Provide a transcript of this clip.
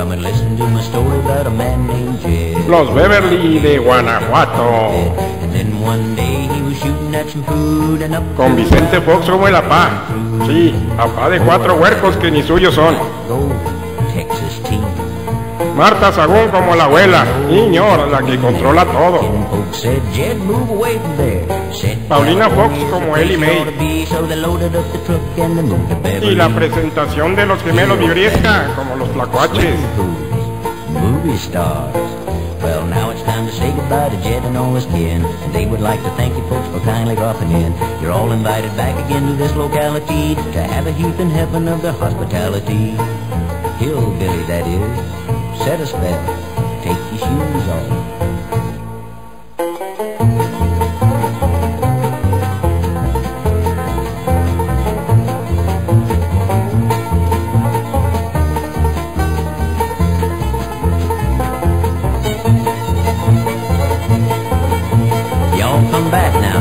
Come and listen to my story about a man named Jed. Los Beverly de Guanajuato. And then one day he was shooting at some food and up Con Vicente Fox como el apá. Sí, papá de cuatro huercos que ni suyos son. go Texas. Marta Sagún como la abuela. Niñor, la que controla todo. Paulina Fox como Ellie Beverly. Y la presentación de los gemelos Vibriesca como los tlacuaches. Well, now it's time to say goodbye to Jed and all his kin. They would like to thank you folks for kindly dropping in. You're all invited back again to this locality to have a heap in heaven of their hospitality. set us back, take your shoes off. Y'all come back now.